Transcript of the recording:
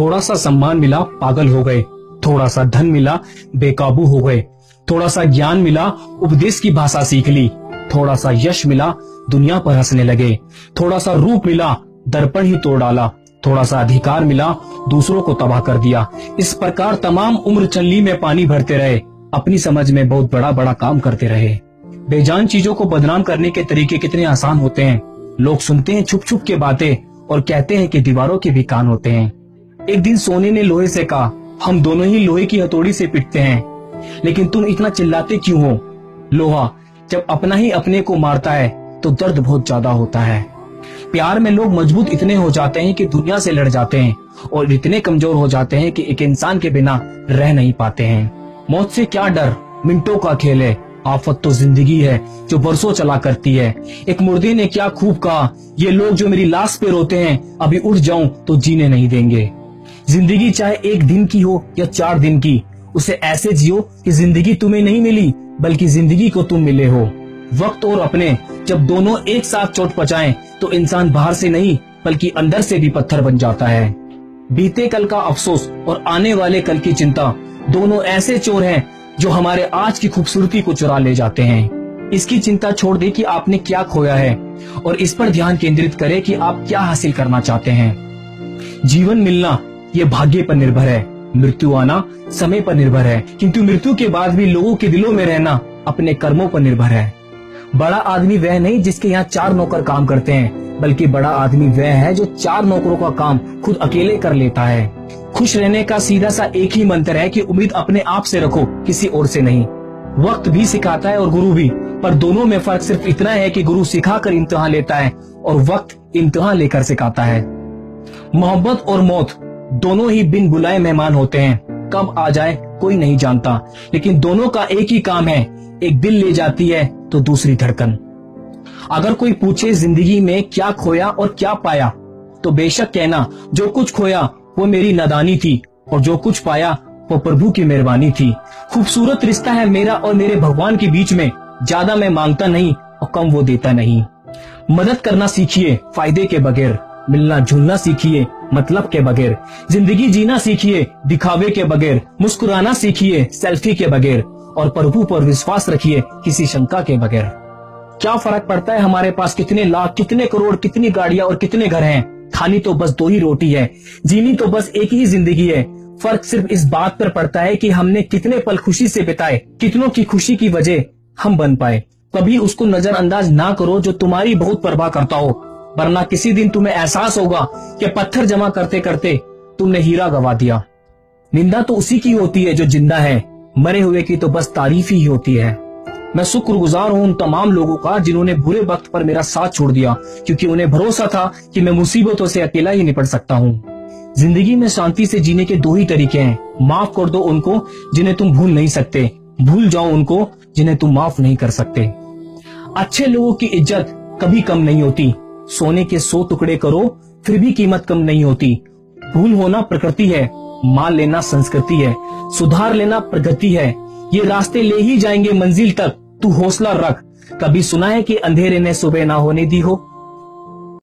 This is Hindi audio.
थोड़ा सा सम्मान मिला, पागल हो गए। थोड़ा सा धन मिला, बेकाबू हो गए। थोड़ा सा ज्ञान मिला, उपदेश की भाषा सीख ली। थोड़ा सा यश मिला, दुनिया पर हंसने लगे। थोड़ा सा रूप मिला, दर्पण ही तोड़ डाला। थोड़ा सा अधिकार मिला, दूसरों को तबाह कर दिया। इस प्रकार तमाम उम्र चल्ली में पानी भरते रहे। अपनी समझ में बहुत बड़ा बड़ा काम करते रहे। बेजान चीज़ों को बदनाम करने के तरीके कितने आसान होते हैं। लोग सुनते हैं छुप छुप के बातें और कहते हैं कि दीवारों के भी कान होते हैं। एक दिन सोने ने लोहे से कहा, हम दोनों ही लोहे की हथौड़ी से पिटते हैं। लेकिन तुम इतना चिल्लाते क्यों हो? लोहा, जब अपना ही अपने को मारता है तो दर्द बहुत ज़्यादा होता है। प्यार में लोग मज़बूत इतने हो जाते हैं कि दुनिया से लड़ जाते हैं, और इतने कमज़ोर हो जाते हैं कि एक इंसान के बिना रह नहीं पाते हैं। मौत से क्या डर? मिनटों का खेल है। आफत तो ज़िंदगी है, जो बरसों चला करती है। एक मुर्दे ने क्या खूब कहा, ये लोग जो मेरी लाश पे रोते हैं, अभी उठ जाऊँ तो जीने नहीं देंगे। ज़िंदगी चाहे एक दिन की हो या चार दिन की, उसे ऐसे जियो कि ज़िंदगी तुम्हें नहीं मिली, बल्कि ज़िंदगी को तुम मिले हो। वक्त और अपने, जब दोनों एक साथ चोट पचाएँ तो इंसान बाहर से नहीं, बल्कि अंदर से भी पत्थर बन जाता है। बीते कल का अफसोस और आने वाले कल की चिंता, दोनों ऐसे चोर हैं, जो हमारे आज की खूबसूरती को चुरा ले जाते हैं। इसकी चिंता छोड़ दे कि आपने क्या खोया है, और इस पर ध्यान केंद्रित करें कि आप क्या हासिल करना चाहते हैं। जीवन मिलना ये भाग्य पर निर्भर है। मृत्यु आना समय पर निर्भर है। किंतु मृत्यु के बाद भी लोगों के दिलों में रहना अपने कर्मों पर निर्भर है। बड़ा आदमी वह नहीं जिसके यहाँ चार नौकर काम करते हैं, बल्कि बड़ा आदमी वह है जो चार नौकरों का काम खुद अकेले कर लेता है। खुश रहने का सीधा सा एक ही मंत्र है कि उम्मीद अपने आप से रखो, किसी और से नहीं। वक्त भी सिखाता है और गुरु भी, पर दोनों में फ़र्क सिर्फ़ इतना है कि गुरु सिखा कर इम्तिहान लेता है और वक्त इम्तिहान लेकर सिखाता है। मोहब्बत और मौत दोनों ही बिन बुलाए मेहमान होते हैं। कब आ जाए, कोई नहीं जानता। लेकिन दोनों का एक ही काम है, एक दिल ले जाती है तो दूसरी धड़कन। अगर कोई पूछे ज़िंदगी में क्या खोया और क्या पाया तो बेशक कहना, जो कुछ खोया, वो मेरी नादानी थी, और जो कुछ पाया, वो प्रभु की मेहरबानी थी। खूबसूरत रिश्ता है मेरा और मेरे भगवान के बीच में। ज़्यादा मैं माँगता नहीं और कम वो देता नहीं। मदद करना सीखिए, फ़ायदे के बगैर। मिलना जुलना सीखिए। मतलब के बगैर। ज़िंदगी जीना सीखिए, दिखावे के बगैर, मुस्कुराना सीखिए, सेल्फी के बगैर, और प्रभु पर विश्वास रखिए किसी शंका के बगैर। क्या फ़र्क पड़ता है हमारे पास कितने लाख, कितने करोड़, कितनी गाड़ियाँ और कितने घर हैं? खानी तो बस दो ही रोटी है, जीनी तो बस एक ही ज़िंदगी है। फ़र्क सिर्फ़ इस बात पर पड़ता है कि हमने कितने पल खुशी से बिताए, कितनों की खुशी की वजह हम बन पाए। कभी उसको नजरअंदाज ना करो जो तुम्हारी बहुत परवाह करता हो। वरना किसी दिन तुम्हें एहसास होगा कि पत्थर जमा करते करते तुमने हीरा गवा दिया। निंदा तो उसी की होती है जो ज़िंदा है। मरे हुए की तो बस तारीफ़ ही होती है। मैं शुक्रगुजार हूँ उन तमाम लोगों का जिन्होंने बुरे वक्त पर मेरा साथ छोड़ दिया, क्योंकि उन्हें भरोसा था कि मैं मुसीबतों से अकेला ही निपट सकता हूँ। ज़िंदगी में शांति से जीने के दो ही तरीके हैं। माफ़ कर दो उनको जिन्हें तुम भूल नहीं सकते। भूल जाओ उनको जिन्हें तुम माफ़ नहीं कर सकते। अच्छे लोगों की इज़्ज़त कभी कम नहीं होती। सोने के सो टुकड़े करो, फिर भी कीमत कम नहीं होती। भूल होना प्रकृति है मान लेना संस्कृति है, सुधार लेना प्रगति है। ये रास्ते ले ही जाएँगे मंजिल तक, तू हौसला रख। कभी सुना है कि अंधेरे ने सुबह ना होने दी हो?